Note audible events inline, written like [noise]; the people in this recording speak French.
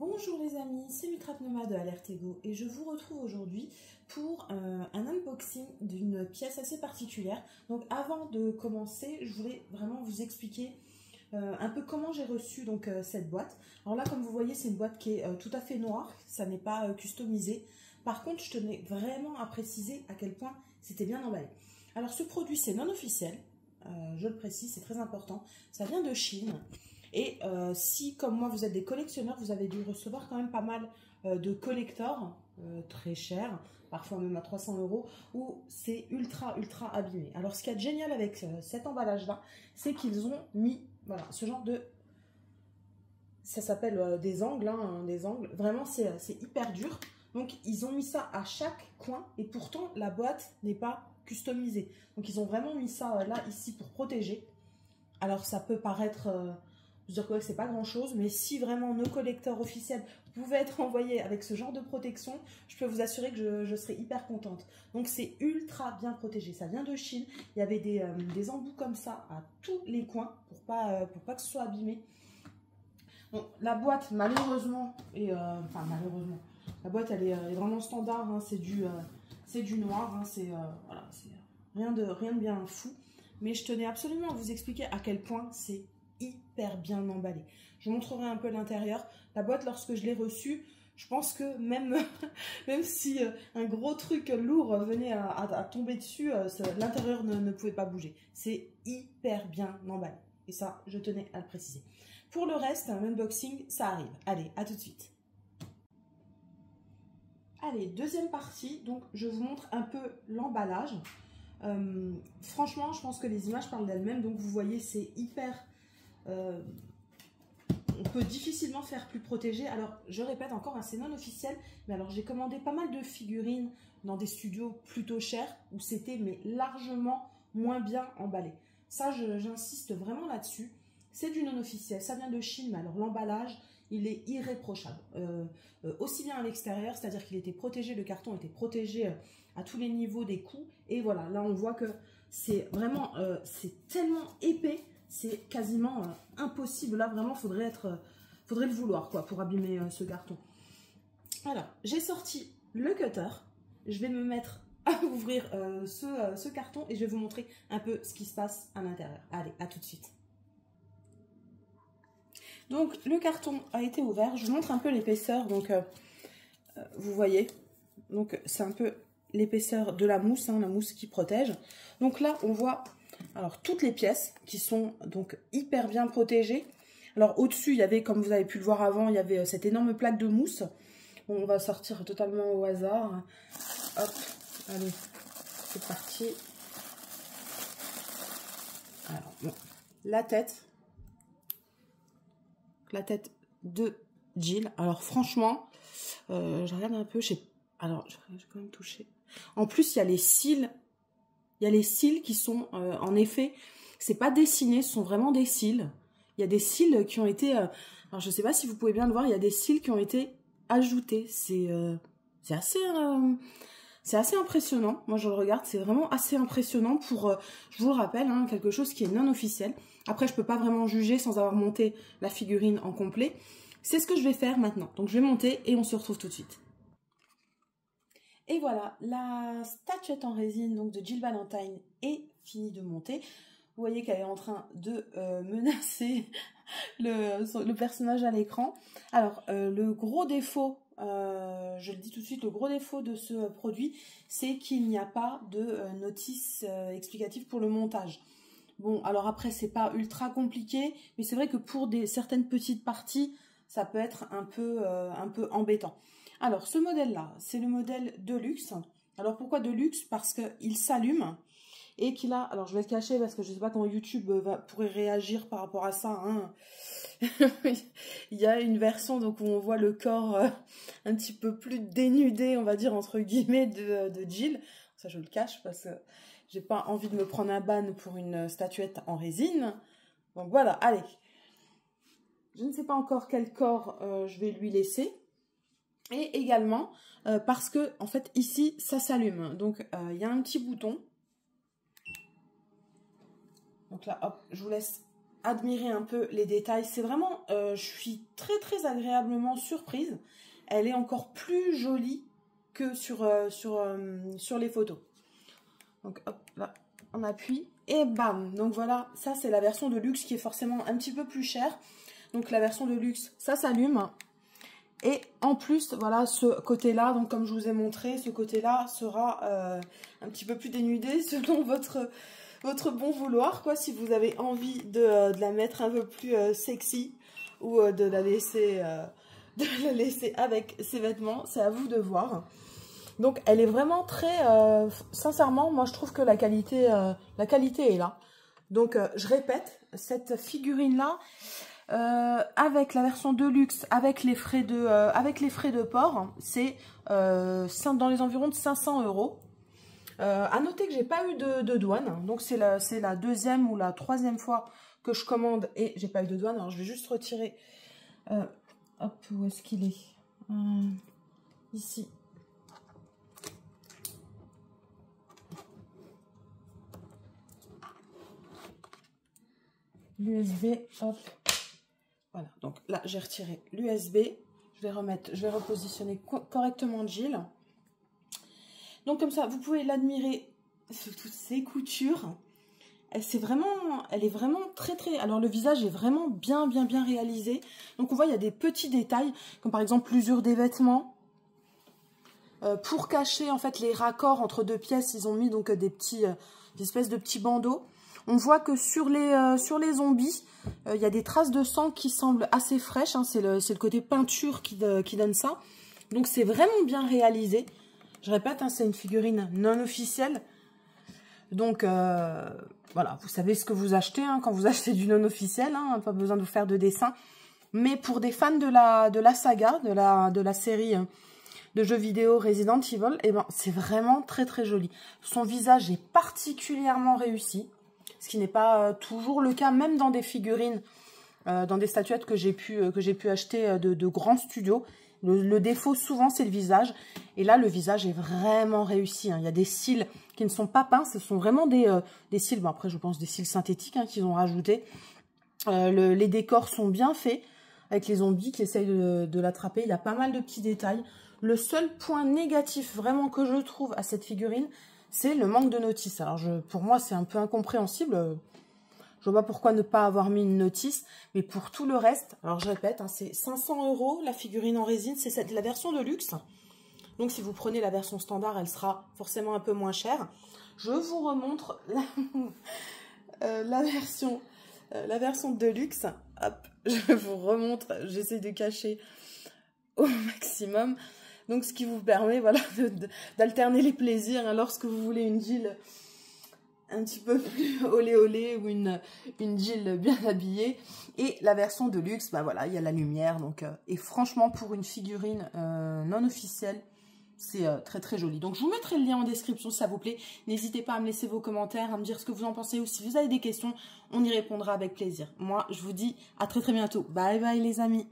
Bonjour les amis, c'est Mitra Pneuma de Alert Ego et je vous retrouve aujourd'hui pour euh, un unboxing d'une pièce assez particulière. Donc avant de commencer, je voulais vraiment vous expliquer euh, un peu comment j'ai reçu donc euh, cette boîte. Alors là, comme vous voyez, c'est une boîte qui est tout à fait noire, ça n'est pas customisé. Par contre, je tenais vraiment à préciser à quel point c'était bien emballé. Alors ce produit, c'est non officiel, je le précise, c'est très important. Ça vient de Chine. Et euh, si, comme moi, vous êtes des collectionneurs, vous avez dû recevoir quand même pas mal euh, de collectors, euh, très chers, parfois même à 300 euros, où c'est ultra, ultra abîmé. Alors, ce qui est génial avec cet emballage-là, c'est qu'ils ont mis, voilà, ce genre de... Ça s'appelle des angles, hein, des angles. Vraiment, c'est hyper dur. Donc, ils ont mis ça à chaque coin, et pourtant, la boîte n'est pas customisée. Donc, ils ont vraiment mis ça là, ici, pour protéger. Alors, ça peut paraître je veux dire que c'est pas grand chose, mais si vraiment nos collecteurs officiels pouvaient être envoyés avec ce genre de protection, je peux vous assurer que je, serais hyper contente. Donc c'est ultra bien protégé. Ça vient de Chine. Il y avait des, euh, embouts comme ça à tous les coins pour pas, euh, pour pas que ce soit abîmé. La boîte, malheureusement, et euh, enfin malheureusement, la boîte elle est, vraiment standard. Hein. c'est du, du noir. Hein. c'est voilà, rien de, rien de bien fou. Mais je tenais absolument à vous expliquer à quel point c'est hyper bien emballé. Je vous montrerai un peu l'intérieur. La boîte, lorsque je l'ai reçue, je pense que même, [laughs] si euh, un gros truc lourd venait à, tomber dessus, euh, l'intérieur ne, pouvait pas bouger. C'est hyper bien emballé. Et ça, je tenais à le préciser. Pour le reste, un unboxing, ça arrive. Allez, à tout de suite. Allez, deuxième partie. Donc, je vous montre un peu l'emballage. Euh, franchement, je pense que les images parlent d'elles-mêmes. Donc, vous voyez, c'est hyper euh, on peut difficilement faire plus protégé. Alors, je répète encore, hein, c'est non officiel, mais alors j'ai commandé pas mal de figurines dans des studios plutôt chers, où c'était mais largement moins bien emballé. Ça, j'insiste vraiment là-dessus. C'est du non officiel, ça vient de Chine, mais alors l'emballage, il est irréprochable. Euh, euh, aussi bien à l'extérieur, c'est-à-dire qu'il était protégé, le carton était protégé à tous les niveaux des coups. Et voilà, là on voit que c'est vraiment, c'est tellement épais c'est quasiment euh, impossible. Là, vraiment, faudrait être, euh, faudrait le vouloir, quoi, pour abîmer euh, ce carton. Alors, j'ai sorti le cutter. Je vais me mettre à [laughs] ouvrir ce, carton et je vais vous montrer un peu ce qui se passe à l'intérieur. Allez, à tout de suite. Donc, le carton a été ouvert. Je vous montre un peu l'épaisseur. Donc, vous voyez. Donc, c'est un peu l'épaisseur de la mousse, hein, la mousse qui protège. Donc là, on voit alors, toutes les pièces qui sont donc hyper bien protégées. Alors, au-dessus, il y avait, comme vous avez pu le voir avant, il y avait euh, cette énorme plaque de mousse. on va sortir totalement au hasard. Hop, allez, c'est parti. Alors, bon, la tête. La tête de Jill. Alors, franchement, euh, je regarde un peu. Alors, j'ai quand même touché. En plus, il y a les cils il y a les cils qui sont, euh, en effet, c'est pas dessiné, ce sont vraiment des cils. Il y a des cils qui ont été, euh, alors je sais pas si vous pouvez bien le voir, il y a des cils qui ont été ajoutés. C'est euh, assez, c'est assez impressionnant. Moi, je le regarde, c'est vraiment assez impressionnant pour, je vous le rappelle, hein, quelque chose qui est non officiel. Après, je peux pas vraiment juger sans avoir monté la figurine en complet. C'est ce que je vais faire maintenant. Donc, je vais monter et on se retrouve tout de suite. Et voilà, la statuette en résine donc de Jill Valentine est finie de monter. Vous voyez qu'elle est en train de euh, [laughs] menacer le, personnage à l'écran. Alors, euh, le gros défaut, euh, je le dis tout de suite, le gros défaut de ce produit, c'est qu'il n'y a pas de notice explicative pour le montage. Bon, alors après, c'est pas ultra compliqué, mais c'est vrai que pour certaines petites parties, ça peut être un peu, un peu embêtant. Alors, ce modèle-là, c'est le modèle Deluxe. Alors, pourquoi Deluxe Parce qu'il s'allume et qu'il a... Alors, je vais le cacher parce que je ne sais pas comment YouTube va, pourrait réagir par rapport à ça. Hein. [laughs] Il y a une version donc, où on voit le corps euh, un petit peu plus dénudé, on va dire, entre guillemets, de, de Jill. Ça, je le cache parce que j'ai pas envie de me prendre un ban pour une statuette en résine. Donc, voilà, allez. Je ne sais pas encore quel corps euh, je vais lui laisser. Et également euh, parce que en fait ici ça s'allume. Donc euh, il y a un petit bouton. Donc là hop, je vous laisse admirer un peu les détails. C'est vraiment, je suis très très agréablement surprise. Elle est encore plus jolie que sur, sur, sur les photos. Donc hop, là, on appuie et bam. Donc voilà, ça c'est la version de luxe qui est forcément un petit peu plus chère. Donc la version de luxe, ça s'allume. Et en plus, voilà, ce côté-là, donc comme je vous ai montré, ce côté-là sera euh, un petit peu plus dénudé [laughs] selon votre, bon vouloir, quoi. Si vous avez envie de, euh, la mettre un peu plus euh, sexy ou de la laisser... [laughs] de la laisser avec ses vêtements, c'est à vous de voir. Donc elle est vraiment très, sincèrement, moi je trouve que la qualité, est là. Donc je répète, cette figurine là, euh, avec la version de luxe, avec les frais de, euh, avec les frais de port, c'est euh, dans les environs de 500 euros. à noter que j'ai pas eu de, douane, donc c'est la, la deuxième ou la troisième fois que je commande et j'ai pas eu de douane. Alors je vais juste retirer. hop, où est-ce qu'il est, Ici. L'USB, hop. Voilà, donc là, j'ai retiré l'USB. Je vais remettre, je vais repositionner correctement Jill. Donc comme ça, vous pouvez l'admirer toutes ses coutures. Elle, est vraiment, elle est vraiment très très... Alors le visage est vraiment bien bien bien réalisé. Donc on voit, il y a des petits détails, comme par exemple l'usure des vêtements. Euh, pour cacher en fait les raccords entre deux pièces, ils ont mis donc des petits, euh, des espèces de petits bandeaux. On voit que sur les, euh, sur les zombies, euh, il y a des traces de sang qui semblent assez fraîches. Hein. c'est le, côté peinture qui, donne ça. Donc c'est vraiment bien réalisé. Je répète, hein, c'est une figurine non officielle. Donc euh, voilà, vous savez ce que vous achetez hein, quand vous [laughs] achetez du non officiel. pas besoin de vous faire de dessin. Mais pour des fans de la, saga, de la, de la série de jeux vidéo Resident Evil, eh ben, c'est vraiment très très joli. Son visage est particulièrement réussi ce qui n'est pas euh, toujours le cas, même dans des figurines, euh, dans des statuettes que j'ai pu, euh, acheter de, grands studios. Le, défaut, souvent, c'est le visage. Et là, le visage est vraiment réussi. Hein. Il y a des cils qui ne sont pas peints. Ce sont vraiment des, cils, bon, après, je pense des cils synthétiques hein, qu'ils ont rajoutés. les décors sont bien faits avec les zombies qui essayent de l'attraper. Il y a pas mal de petits détails. Le seul point négatif vraiment que je trouve à cette figurine, c'est le manque de notice. Alors, pour moi, c'est un peu incompréhensible. Je vois pas pourquoi ne pas avoir mis une notice. Mais pour tout le reste, alors je répète, hein, c'est 500 euros la figurine en résine. C'est la version de luxe. Donc, si vous prenez la version standard, elle sera forcément un peu moins chère. Je vous remontre [laughs] la, euh, la version, euh, la version de luxe. Hop, [laughs] je vous remontre. J'essaie de cacher au maximum. Donc, ce qui vous permet [laughs] voilà, d'alterner les plaisirs hein, lorsque vous voulez une Jill un petit peu plus [laughs] olé olé ou une, une Jill bien habillée. Et la version de luxe, bah voilà, il y a la lumière. Donc, euh, et franchement, pour une figurine euh, non officielle, c'est euh, très très joli. Donc je vous mettrai le lien en description si ça vous plaît. N'hésitez pas à me laisser vos commentaires, à me dire ce que vous en pensez ou si vous avez des questions, on y répondra avec plaisir. Moi, je vous dis à très très bientôt. Bye bye les amis